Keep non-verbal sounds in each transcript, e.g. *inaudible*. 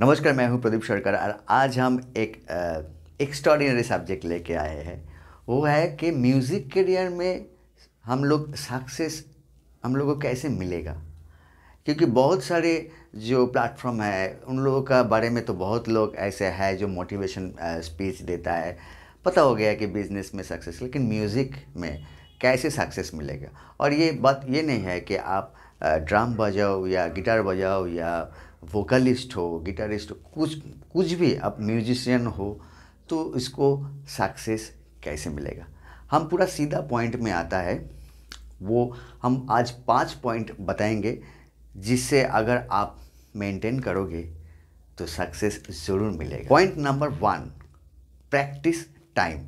नमस्कार, मैं हूँ प्रदीप सरकार। और आज हम एक एक्स्ट्रॉडिनरी सब्जेक्ट लेके आए हैं। वो है कि म्यूज़िक करियर में हम लोग सक्सेस हम लोगों को कैसे मिलेगा? क्योंकि बहुत सारे जो प्लेटफॉर्म है, उन लोगों का बारे में तो बहुत लोग ऐसे है जो मोटिवेशन स्पीच देता है। पता हो गया कि बिज़नेस में सक्सेस लेकिन म्यूज़िक में कैसे सक्सेस मिलेगा? और ये बात ये नहीं है कि आप ड्रम बजाओ या गिटार बजाओ या वोकलिस्ट हो गिटारिस्ट हो कुछ कुछ भी आप म्यूजिशियन हो तो इसको सक्सेस कैसे मिलेगा? हम पूरा सीधा पॉइंट में आता है। वो हम आज पाँच पॉइंट बताएँगे जिससे अगर आप मेंटेन करोगे तो सक्सेस ज़रूर मिलेगा। Point number one practice time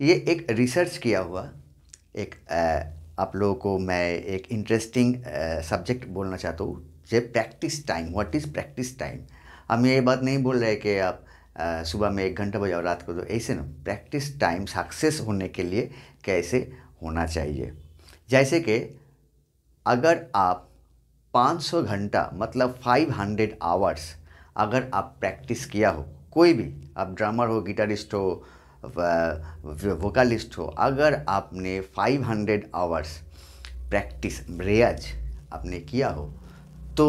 ये एक रिसर्च किया हुआ एक आ, आप लोगों को मैं एक इंटरेस्टिंग सब्जेक्ट बोलना चाहता हूँ। जे practice time what is practice time? हम ये बात नहीं बोल रहे कि आप सुबह में एक घंटा बजाओ, रात को तो ऐसे ना, प्रैक्टिस टाइम सक्सेस होने के लिए कैसे होना चाहिए? जैसे कि अगर आप 500 घंटा मतलब 500 आवर्स अगर आप प्रैक्टिस किया हो, कोई भी, आप ड्रामर हो, गिटारिस्ट हो वोकलिस्ट हो, अगर आपने 500 आवर्स प्रैक्टिस, रियाज आपने किया हो तो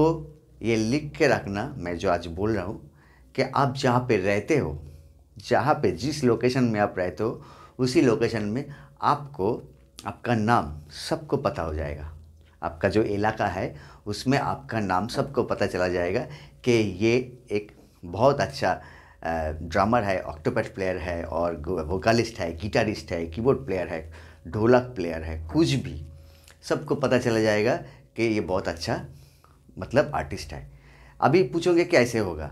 ये लिख के रखना, मैं जो आज बोल रहा हूँ कि आप जहाँ पे रहते हो, जहाँ पे जिस लोकेशन में आप रहते हो, उसी लोकेशन में आपको, आपका नाम सबको पता हो जाएगा। आपका जो इलाका है, उसमें आपका नाम सबको पता चला जाएगा कि ये एक बहुत अच्छा ड्रामर है ऑक्टोपैट प्लेयर है और वोकलिस्ट है गिटारिस्ट है कीबोर्ड प्लेयर है, ढोलक प्लेयर है, कुछ भी सबको पता चला जाएगा कि ये बहुत अच्छा मतलब आर्टिस्ट है। अभी पूछोगे कैसे होगा?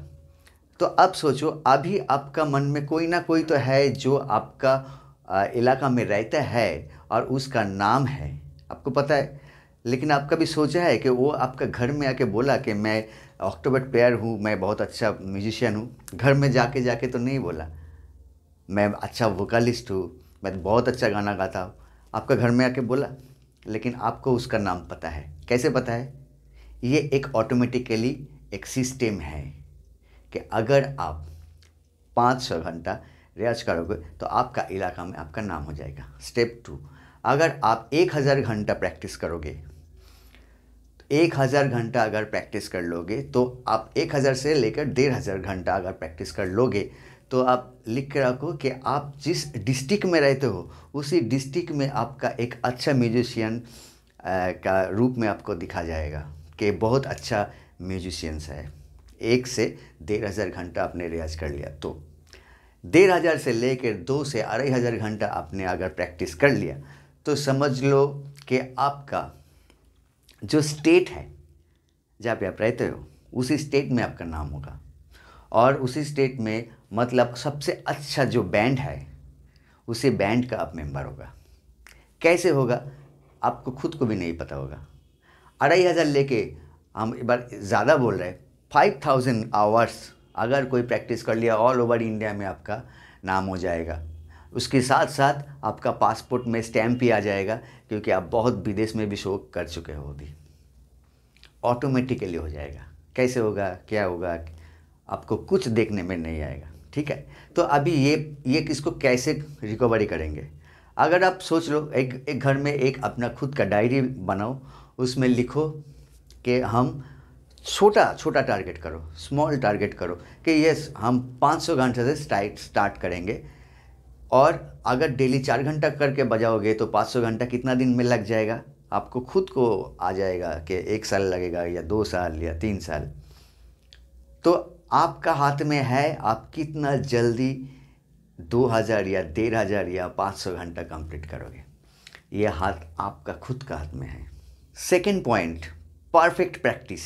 तो अब सोचो, अभी आपका मन में कोई ना कोई तो है जो आपका इलाका में रहता है और उसका नाम है। आपको पता है? लेकिन आप कभी सोचा है कि वो आपका घर में आके बोला कि मैं ऑक्टोबर प्लेयर हूँ, मैं बहुत अच्छा म्यूजिशियन हूँ। घर में जाके जाके तो नहीं बोला। मैं अच्छा वोकलिस्ट हूँ, मैं बहुत अच्छा गाना गाता हूँ। आपका घर में आके बोला, लेकिन आपको उसका नाम पता है। कैसे पता है? ये एक ऑटोमेटिकली एक सिस्टम है कि अगर आप पाँच सौ घंटा रियाज करोगे तो आपका इलाका में आपका नाम हो जाएगा। स्टेप टू अगर आप एक हज़ार घंटा प्रैक्टिस करोगे तो एक हज़ार घंटा अगर प्रैक्टिस कर लोगे तो आप एक हज़ार से लेकर डेढ़ हज़ार घंटा अगर प्रैक्टिस कर लोगे तो आप लिख के रखो कि आप जिस डिस्ट्रिक्ट में रहते हो, उसी डिस्ट्रिक्ट में आपका एक अच्छा म्यूजिशियन का रूप में आपको दिखा जाएगा। कि बहुत अच्छा म्यूजिशियंस है। एक से डेढ़ हज़ार घंटा आपने रियाज कर लिया। तो डेढ़ हज़ार से लेकर दो से अढ़ाई हज़ार घंटा आपने अगर प्रैक्टिस कर लिया तो समझ लो कि आपका जो स्टेट है, जहाँ पे आप रहते हो, उसी स्टेट में आपका नाम होगा। और उसी स्टेट में मतलब सबसे अच्छा जो बैंड है, उसी बैंड का आप मेंबर होगा। कैसे होगा, आपको खुद को भी नहीं पता होगा। अढ़ाई हज़ार लेके हम एक बार ज़्यादा बोल रहे हैं फाइव थाउज़ेंड आवर्स अगर कोई प्रैक्टिस कर लिया ऑल ओवर इंडिया में आपका नाम हो जाएगा। उसके साथ साथ आपका पासपोर्ट में स्टैम्प भी आ जाएगा, क्योंकि आप बहुत विदेश में भी शो कर चुके हो अभी। ऑटोमेटिकली हो जाएगा। कैसे होगा, क्या होगा, आपको कुछ देखने में नहीं आएगा। ठीक है? तो अभी ये ये किसको कैसे रिकवरी करेंगे? अगर आप सोच लो, एक एक घर में एक अपना खुद का डायरी बनाओ उसमें लिखो कि हम छोटा छोटा टारगेट करो स्मॉल टारगेट करो कि यस हम 500 घंटे से स्टार्ट स्टार्ट करेंगे। और अगर डेली चार घंटा करके बजाओगे तो 500 घंटा कितना दिन में लग जाएगा? आपको खुद को आ जाएगा कि एक साल लगेगा या दो साल या तीन साल। तो आपका हाथ में है, आप कितना जल्दी दो हज़ार या डेढ़ हज़ार या पाँच सौ घंटा कंप्लीट करोगे। ये हाथ आपका खुद का हाथ में है। सेकेंड पॉइंट परफेक्ट प्रैक्टिस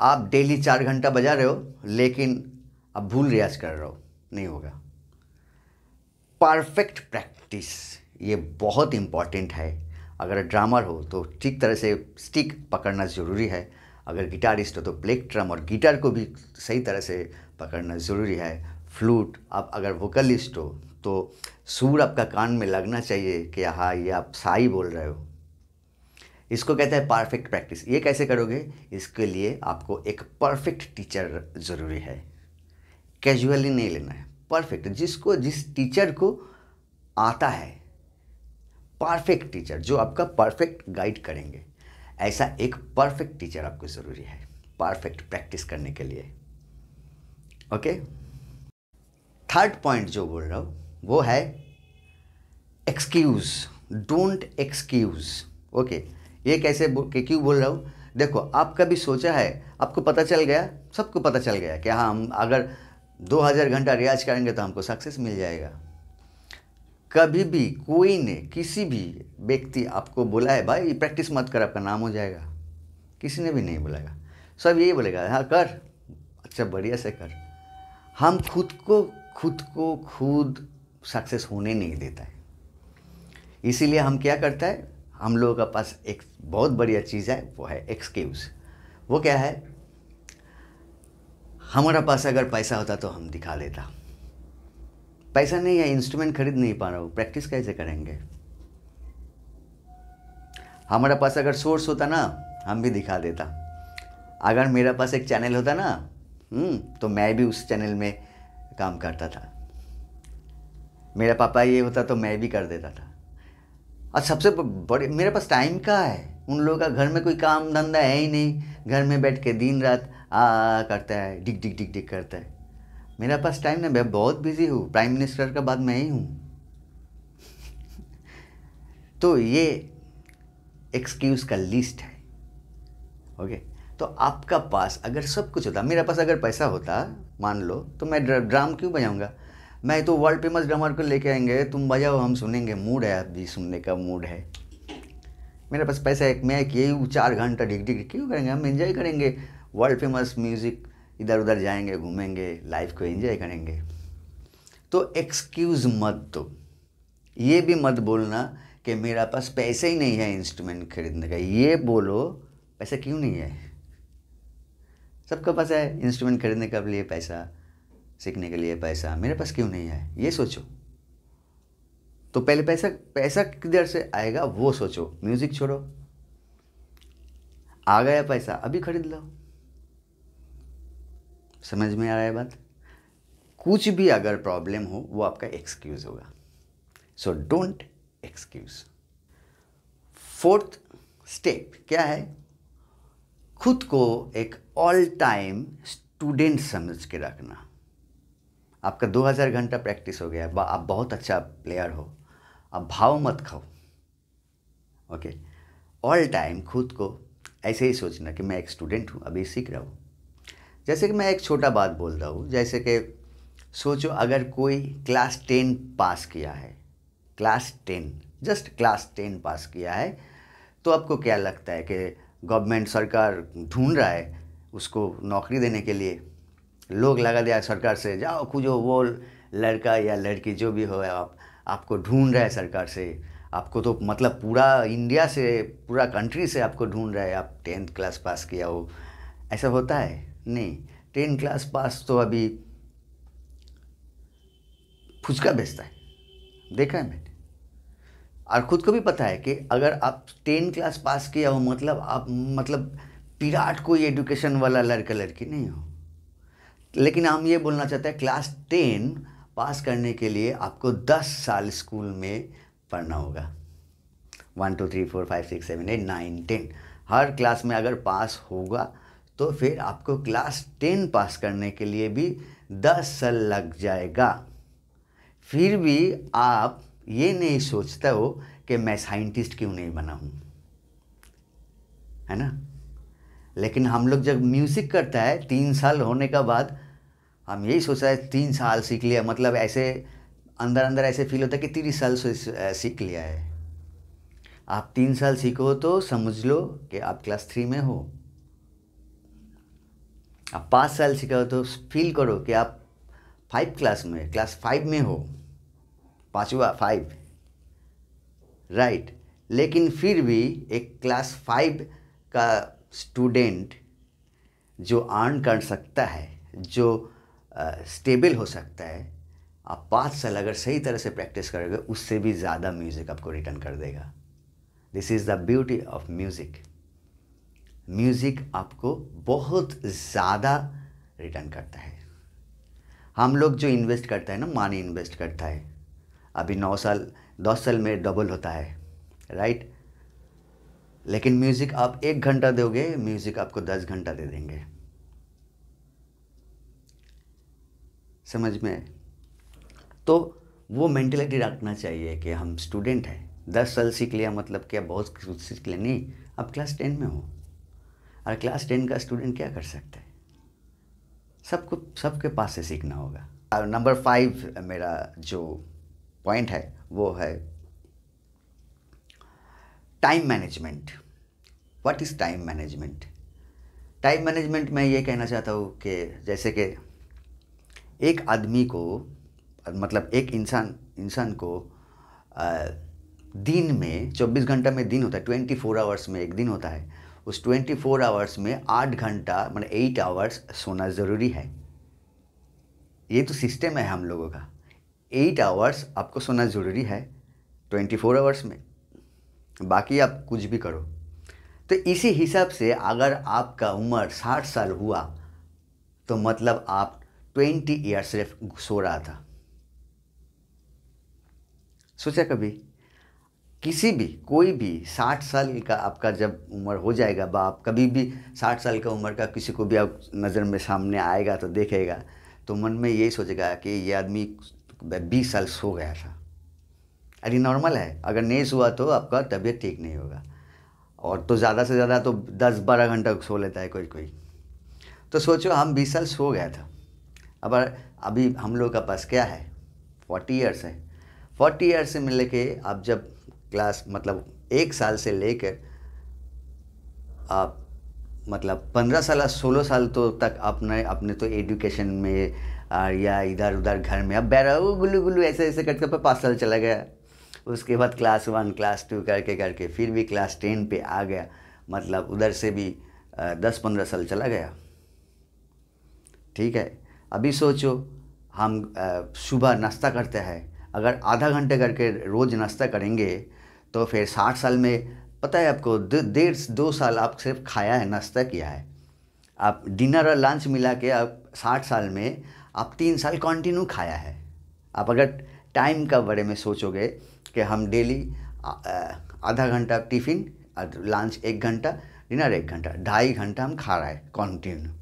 आप डेली चार घंटा बजा रहे हो, लेकिन अब भूल रियाज कर रहे हो, नहीं होगा। परफेक्ट प्रैक्टिस ये बहुत इंपॉर्टेंट है। अगर ड्रामर हो तो ठीक तरह से स्टिक पकड़ना ज़रूरी है। अगर गिटारिस्ट हो तो प्लेक ड्रम और गिटार को भी सही तरह से पकड़ना ज़रूरी है। फ्लूट आप अगर वोकलिस्ट हो तो सुर आपका कान में लगना चाहिए कि हाँ ये आप साई बोल रहे हो। इसको कहते हैं परफेक्ट प्रैक्टिस ये कैसे करोगे? इसके लिए आपको एक परफेक्ट टीचर ज़रूरी है। कैजुअली नहीं लेना है। परफेक्ट जिसको, जिस टीचर को आता है परफेक्ट टीचर जो आपका परफेक्ट गाइड करेंगे, ऐसा एक परफेक्ट टीचर आपको ज़रूरी है। परफेक्ट प्रैक्टिस करने के लिए। ओके थर्ड पॉइंट जो बोल रहा हूँ, वो है एक्सक्यूज़ डोंट एक्सक्यूज़ ओके ये कैसे क्यों बोल रहा हूँ? देखो, आप कभी सोचा है, आपको पता चल गया, सबको पता चल गया कि हाँ हम अगर 2000 घंटा रियाज करेंगे तो हमको सक्सेस मिल जाएगा। कभी भी कोई ने, किसी भी व्यक्ति आपको बोला है, भाई, प्रैक्टिस मत कर, आपका नाम हो जाएगा। किसी ने भी नहीं बोलेगा। सब यही बोलेगा हाँ कर अच्छा बढ़िया से कर। हम खुद को खुद को खुद सक्सेस होने नहीं देता है। इसीलिए हम क्या करता है हम लोगों के पास एक बहुत बढ़िया चीज़ है वो है एक्सक्यूज़ वो क्या है? हमारा पास अगर पैसा होता तो हम दिखा देता। पैसा नहीं है इंस्ट्रूमेंट खरीद नहीं पा रहा हूँ। प्रैक्टिस कैसे करेंगे? हमारा पास अगर सोर्स होता ना हम भी दिखा देता। अगर मेरा पास एक चैनल होता ना हम्म, तो मैं भी उस चैनल में काम करता था। मेरा पापा ये होता तो मैं भी कर देता था। और सबसे बड़े मेरे पास टाइम का है? उन लोगों का घर में कोई काम धंधा है ही नहीं। घर में बैठ के दिन रात आ, आ करता है डिग डिग डिग डिग करता है। मेरा पास टाइम नहीं मैं बहुत बिज़ी हूँ। प्राइम मिनिस्टर का बाद मैं ही हूँ। *laughs* तो ये एक्सक्यूज़ का लिस्ट है। ओके तो आपका पास अगर सब कुछ होता मेरे पास अगर पैसा होता मान लो तो मैं ड्राम क्यों बजाऊँगा? मैं तो वर्ल्ड फ़ेमस ड्रामर को लेके आएँगे, तुम बजाओ, हम सुनेंगे। मूड है अभी, सुनने का मूड है। मेरे पास पैसा है, मैं यही चार घंटा डिग डिग क्यों करेंगे? हम एंजॉय करेंगे। वर्ल्ड फ़ेमस म्यूज़िक इधर उधर जाएँगे, घूमेंगे लाइफ को एंजॉय करेंगे। तो एक्सक्यूज़ मत दो। ये भी मत बोलना कि मेरा पास पैसे ही नहीं है इंस्ट्रूमेंट खरीदने का। ये बोलो, पैसा क्यों नहीं है? सबका पास है इंस्ट्रूमेंट खरीदने के लिए पैसा। सीखने के लिए पैसा? मेरे पास क्यों नहीं है ये सोचो। तो पहले पैसा पैसा किधर से आएगा, वो सोचो। म्यूज़िक छोड़ो। आ गया पैसा, अभी खरीद लो। समझ में आ रहा है बात? कुछ भी अगर प्रॉब्लम हो, वो आपका एक्सक्यूज होगा। So don't excuse fourth step क्या है? खुद को एक ऑल टाइम स्टूडेंट समझ के रखना। आपका 2000 घंटा प्रैक्टिस हो गया आप बहुत अच्छा प्लेयर हो। अब भाव मत खाओ। ओके ऑल टाइम खुद को ऐसे ही सोचना कि मैं एक स्टूडेंट हूँ, अभी सीख रहा हूँ। जैसे कि मैं एक छोटा बात बोल रहा हूँ, जैसे कि सोचो अगर कोई क्लास टेन पास किया है class ten just class ten pass किया है तो आपको क्या लगता है कि गवर्नमेंट सरकार ढूंढ रहा है उसको नौकरी देने के लिए? लोग लगा दिया सरकार से, जाओ खुजो वो लड़का या लड़की जो भी हो, आप, आपको ढूंढ रहा है सरकार से। आपको तो मतलब पूरा इंडिया से, पूरा कंट्री से आपको ढूंढ रहा है, आप टेंथ क्लास पास किया हो। ऐसा होता है? नहीं। टेन क्लास पास तो अभी फुचका बेचता है। देखा है मैंने। और ख़ुद को भी पता है कि अगर आप टेन क्लास पास किया हो मतलब आप मतलब विराट कोई एडुकेशन वाला लड़का लड़की नहीं हो। लेकिन हम ये बोलना चाहते हैं क्लास टेन पास करने के लिए आपको दस साल स्कूल में पढ़ना होगा। One two three four five six seven eight nine ten हर क्लास में अगर पास होगा तो फिर आपको क्लास टेन पास करने के लिए भी दस साल लग जाएगा। फिर भी आप ये नहीं सोचते हो कि मैं साइंटिस्ट क्यों नहीं बना हूँ? है ना? लेकिन हम लोग जब म्यूज़िक करता है, तीन साल होने का बाद हम यही सोचता है, तीन साल सीख लिया। मतलब ऐसे अंदर अंदर ऐसे फील होता है कि तीस साल सीख लिया है। आप तीन साल सीखो तो समझ लो कि आप क्लास थ्री में हो। आप पाँच साल सीखा तो फील करो कि आप फाइव क्लास में क्लास फाइव में हो। पाँचवा फाइव राइट लेकिन फिर भी एक क्लास फाइव का स्टूडेंट जो अर्न कर सकता है, जो स्टेबल हो सकता है। आप पाँच साल अगर सही तरह से प्रैक्टिस करोगे, उससे भी ज़्यादा म्यूज़िक आपको रिटर्न कर देगा। This is the beauty of music music आपको बहुत ज़्यादा रिटर्न करता है। हम लोग जो इन्वेस्ट करता है ना मानी इन्वेस्ट करता है। अभी नौ साल, दस साल में डबल होता है राइट लेकिन म्यूज़िक आप एक घंटा दोगे म्यूज़िक आपको दस घंटा दे देंगे। समझ में तो वो मेंटेलिटी रखना चाहिए कि हम स्टूडेंट हैं। दस साल सीख लिया मतलब क्या बहुत कुछ सीख लिया? नहीं, अब क्लास टेन में हो। और क्लास टेन का स्टूडेंट क्या कर सकता है? सबको, सबके पास से सीखना होगा। और नंबर फाइव मेरा जो पॉइंट है, वो है time management what is time management time management मैं ये कहना चाहता हूँ कि जैसे कि एक आदमी को मतलब एक इंसान इंसान को दिन में 24 घंटा में दिन होता है 24 आवर्स में एक दिन होता है। उस 24 आवर्स में आठ घंटा मतलब एट आवर्स सोना ज़रूरी है। ये तो सिस्टम है हम लोगों का। एट आवर्स आपको सोना ज़रूरी है 24 आवर्स में। बाकी आप कुछ भी करो। तो इसी हिसाब से अगर आपका उम्र साठ साल हुआ तो मतलब आप ट्वेंटी ईयर सिर्फ़ सो रहा था। सोचा कभी, किसी भी, कोई भी साठ साल का आपका जब उम्र हो जाएगा, बा, आप कभी भी साठ साल का उम्र का किसी को भी आप नज़र में सामने आएगा तो देखेगा तो मन में यही सोचेगा कि ये आदमी बीस साल सो गया था। अरे, नॉर्मल है, अगर नहीं सोआ तो आपका तबीयत ठीक नहीं होगा। और तो ज़्यादा से ज़्यादा तो दस बारह घंटा सो लेता है कोई कोई। तो सोचो, हम बीस साल सो गया था। अब अभी हम लोग का पास क्या है? फोर्टी ईयर्स है। फोर्टी ईयर्स से मिल के आप जब क्लास मतलब एक साल से लेकर आप मतलब पंद्रह साल सोलह साल तो तक आपने अपने तो एजुकेशन में या इधर उधर घर में, अब बैरा गुल्लू गुल्लू, ऐसे ऐसे करके पाँच साल चला गया। उसके बाद क्लास वन क्लास टू करके करके फिर भी क्लास टेन पे आ गया। मतलब उधर से भी दस पंद्रह साल चला गया। ठीक है? अभी सोचो, हम सुबह नाश्ता करते हैं। अगर आधा घंटे करके रोज़ नाश्ता करेंगे तो फिर साठ साल में, पता है आपको डेढ़ दो साल आप सिर्फ़ खाया है, नाश्ता किया है। आप डिनर और लंच मिला के आप साठ साल में, आप तीन साल कंटिन्यू खाया है। आप अगर टाइम का बारे में सोचोगे कि हम डेली आधा घंटा टिफ़िन, लंच एक घंटा, डिनर एक घंटा, ढाई घंटा हम खा रहे हैं कॉन्टिन्यू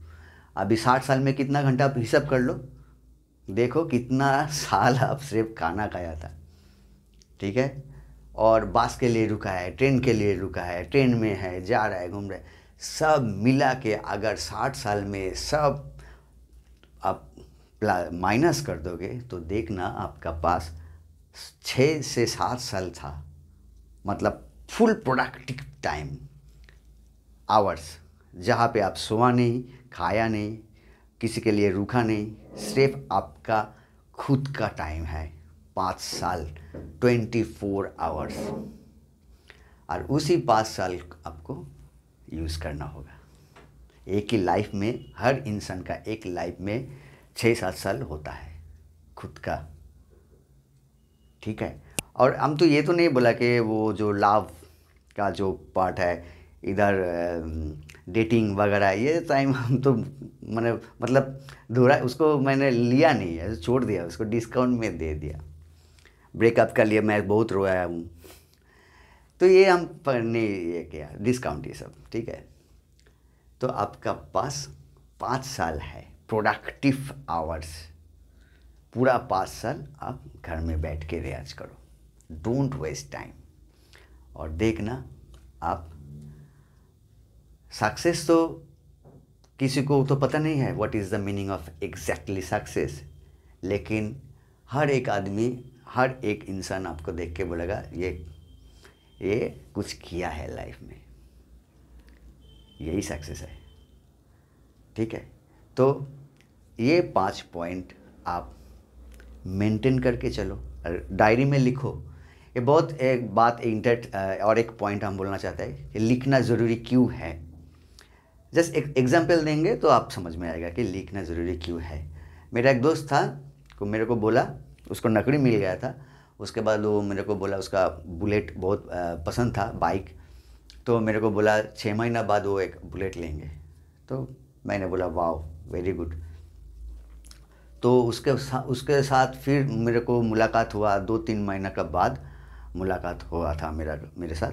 अभी साठ साल में कितना घंटा आप हिसाब कर लो। देखो कितना साल आप सिर्फ़ खाना खाया था। ठीक है? और बस के लिए रुका है, ट्रेन के लिए रुका है, ट्रेन में है, जा रहा है, घूम रहा है। सब मिला के अगर साठ साल में सब आप माइनस कर दोगे तो देखना आपका पास छः से सात साल था। मतलब फुल प्रोडक्टिव टाइम, आवर्स, जहाँ पे आप सोआ नहीं खाया नहीं, किसी के लिए रुका नहीं, सिर्फ़ आपका खुद का टाइम है, पाँच साल ट्वेंटी फोर आवर्स और उसी पाँच साल आपको यूज़ करना होगा। एक ही लाइफ में, हर इंसान का एक लाइफ में छः सात साल होता है, खुद का। ठीक है? और हम तो ये तो नहीं बोला कि वो जो लाभ का जो पार्ट है, इधर डेटिंग वगैरह, ये टाइम हम तो मैंने मतलब दोहरा, उसको मैंने लिया नहीं है, छोड़ दिया, उसको डिस्काउंट में दे दिया। ब्रेकअप का लिए मैं बहुत रोया हूँ। तो ये हम नहीं ये किया डिस्काउंट ये सब, ठीक है? तो आपका पास पाँच साल है प्रोडक्टिव आवर्स पूरा पाँच साल आप घर में बैठ के रियाज करो। डोंट वेस्ट टाइम और देखना, आप सक्सेस तो किसी को तो पता नहीं है what is the meaning of exactly success लेकिन हर एक आदमी, हर एक इंसान आपको देख के बोलेगा, ये ये कुछ किया है लाइफ में. यही सक्सेस है। ठीक है? तो ये पाँच पॉइंट आप मेंटेन करके चलो। डायरी में लिखो। ये बहुत एक बात इंटर और एक पॉइंट हम बोलना चाहते हैं लिखना ज़रूरी क्यों है? जस्ट एक एग्ज़ाम्पल देंगे तो आप समझ में आएगा कि लिखना ज़रूरी क्यों है। मेरा एक दोस्त था को मेरे को बोला उसको नकड़ी मिल गया था। उसके बाद वो मेरे को बोला उसका बुलेट बहुत पसंद था बाइक। तो मेरे को बोला छः महीना बाद वो एक बुलेट लेंगे। तो मैंने बोला वाह वेरी गुड तो उसके सा, उसके साथ फिर मेरे को मुलाकात हुआ दो तीन महीना का बाद मुलाकात हुआ था मेरा मेरे साथ।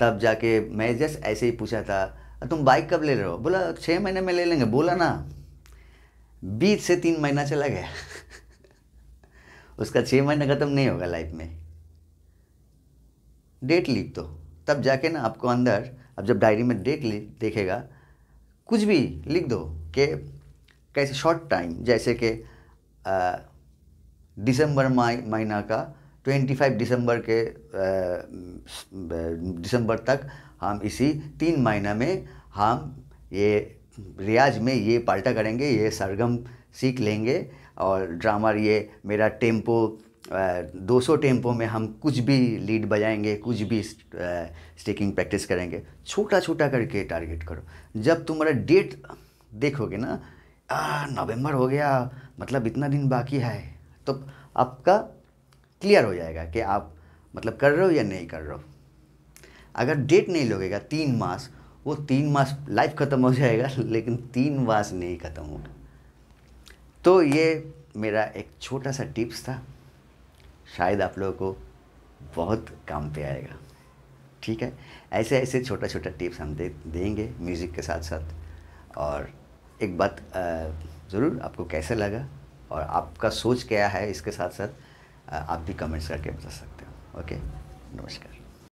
तब जाके मैं जस्ट ऐसे ही पूछा था तुम बाइक कब ले रहे हो? बोला छः महीने में ले लेंगे। बोला ना, बीस से तीन महीना चला गया। *laughs* उसका छः महीना ख़त्म नहीं होगा लाइफ में। डेट लिख दो तब जाके ना आपको अंदर, अब जब डायरी में डेट देखेगा, कुछ भी लिख दो कि कैसे शॉर्ट टाइम जैसे कि दिसंबर महीना का ट्वेंटी फाइव दिसंबर के दिसंबर तक हम इसी तीन महीना में हम ये रियाज में ये पाल्टा करेंगे, ये सरगम सीख लेंगे और ड्रामर ये मेरा टेंपो 200 टेंपो में हम कुछ भी लीड बजाएँगे, कुछ भी स्टिकिंग प्रैक्टिस करेंगे। छोटा छोटा करके टारगेट करो। जब तुम्हारा डेट देखोगे ना नवंबर हो गया मतलब इतना दिन बाकी है तो आपका क्लियर हो जाएगा कि आप मतलब कर रहे हो या नहीं कर रहे हो। अगर डेट नहीं लगेगा, तीन मास, वो तीन मास लाइफ ख़त्म हो जाएगा, लेकिन तीन मास नहीं ख़त्म होगा। तो ये मेरा एक छोटा सा टिप्स था। शायद आप लोगों को बहुत काम पे आएगा। ठीक है? ऐसे ऐसे छोटा छोटा टिप्स हम दे, देंगे म्यूज़िक के साथ साथ। और एक बात ज़रूर आपको कैसे लगा और आपका सोच क्या है इसके साथ साथ आप भी कमेंट्स करके बता सकते हो। ओके नमस्कार।